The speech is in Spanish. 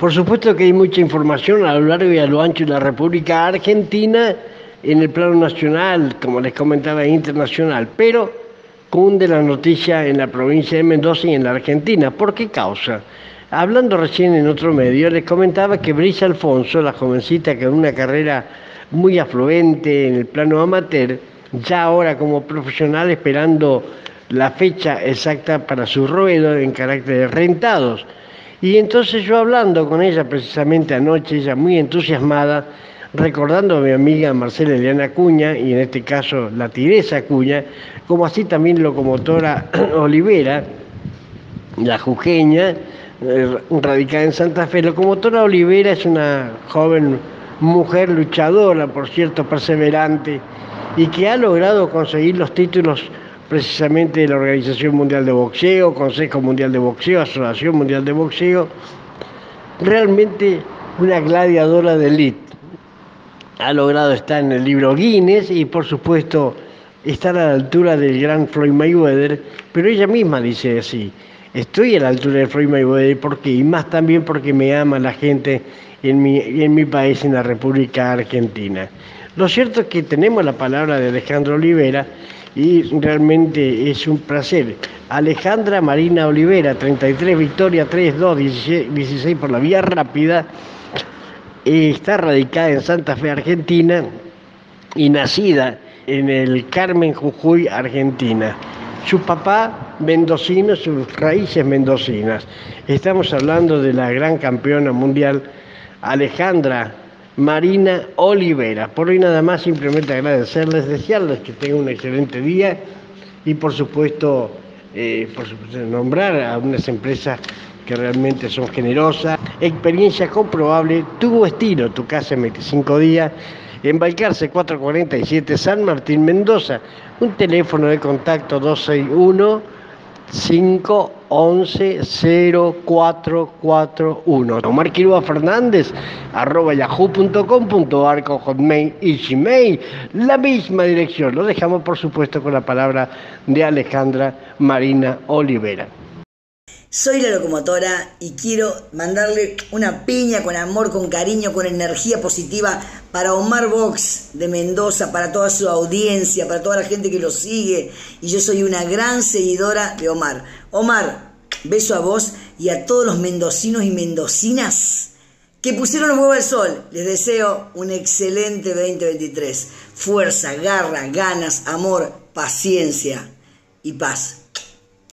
Por supuesto que hay mucha información a lo largo y a lo ancho de la República Argentina en el plano nacional, como les comentaba, internacional, pero cunde la noticia en la provincia de Mendoza y en la Argentina. ¿Por qué causa? Hablando recién en otro medio, les comentaba que Brisa Alfonso, la jovencita que en una carrera muy afluente en el plano amateur, ya ahora como profesional esperando la fecha exacta para su ruedo en carácter de rentados. Y entonces yo hablando con ella precisamente anoche, ella muy entusiasmada, recordando a mi amiga Marcela Eliana Acuña, y en este caso la Tiresa Acuña, como así también locomotora Olivera, la jujeña, eh, radicada en Santa Fe. Locomotora Olivera es una joven mujer luchadora, por cierto, perseverante, y que ha logrado conseguir los títulos precisamente la Organización Mundial de Boxeo, Consejo Mundial de Boxeo, Asociación Mundial de Boxeo, realmente una gladiadora de élite. Ha logrado estar en el libro Guinness y por supuesto estar a la altura del gran Floyd Mayweather, pero ella misma dice así, estoy a la altura de Floyd Mayweather, ¿por qué? Y más también porque me ama la gente en mi, en mi país, en la República Argentina. Lo cierto es que tenemos la palabra de Alejandro Olivera y realmente es un placer. Alejandra Marina Olivera, 33 Victoria 3, 2, 16, por la vía rápida, está radicada en Santa Fe, Argentina, y nacida en el Carmen Jujuy, Argentina. Su papá mendocino, sus raíces mendocinas. Estamos hablando de la gran campeona mundial Alejandra Marina Olivera. Por hoy nada más, simplemente agradecerles, desearles que tengan un excelente día y por supuesto, eh, por supuesto nombrar a unas empresas que realmente son generosas. Experiencia comprobable, tu estilo, tu casa en 25 días. En Balcarce 447 San Martín Mendoza, un teléfono de contacto 261 511 0441. Omar Quiroga Fernández, arroba yahoo.com.ar con hotmail y gmail, la misma dirección. Lo dejamos por supuesto con la palabra de Alejandra Marina Olivera. Soy la locomotora y quiero mandarle una piña con amor, con cariño, con energía positiva para Omar Box de Mendoza, para toda su audiencia, para toda la gente que lo sigue. Y yo soy una gran seguidora de Omar. Omar, beso a vos y a todos los mendocinos y mendocinas que pusieron los huevos al sol. Les deseo un excelente 2023. Fuerza, garra, ganas, amor, paciencia y paz.